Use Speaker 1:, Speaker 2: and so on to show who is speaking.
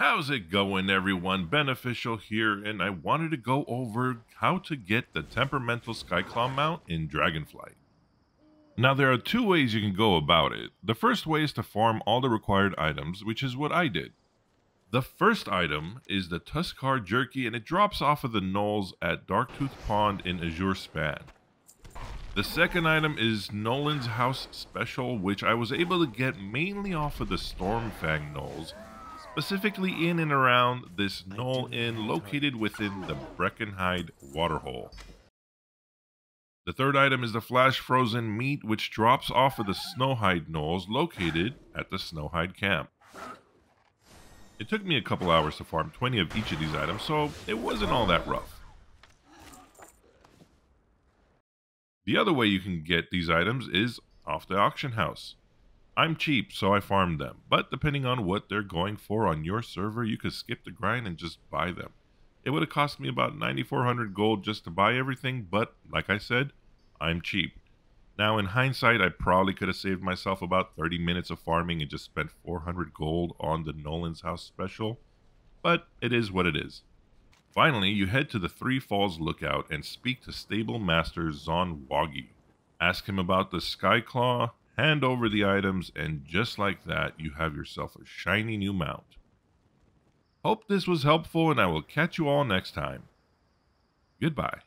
Speaker 1: How's it going, everyone? Benoficial here, and I wanted to go over how to get the temperamental Skyclaw mount in Dragonflight. Now, there are two ways you can go about it. The first way is to farm all the required items, which is what I did. The first item is the Tuskarr Jerky, and it drops off of the gnolls at Darktooth Pond in Azure Span. The second item is Gnolan's House Special, which I was able to get mainly off of the Stormfang gnolls, specifically in and around this knoll inn located within the Brackenhide waterhole. The third item is the flash frozen meat, which drops off of the Snowhide gnolls located at the Snowhide camp. It took me a couple hours to farm 20 of each of these items, so it wasn't all that rough. The other way you can get these items is off the auction house. I'm cheap, so I farmed them, but depending on what they're going for on your server, you could skip the grind and just buy them. It would have cost me about 9400 gold just to buy everything, but like I said, I'm cheap. Now, in hindsight, I probably could have saved myself about 30 minutes of farming and just spent 400 gold on the Gnolan's House special, but it is what it is. Finally, you head to the Three Falls Lookout and speak to Stable Master Zon'Wogi. Ask him about the Skyclaw, hand over the items, and just like that, you have yourself a shiny new mount. Hope this was helpful, and I will catch you all next time. Goodbye.